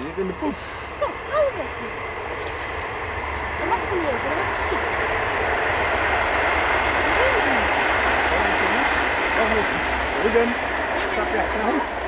zit in de poep. Stop, hou weg. Dat mag er niet open, dat wordt ziek. Nog meer fiets. Ruben, gaat jij.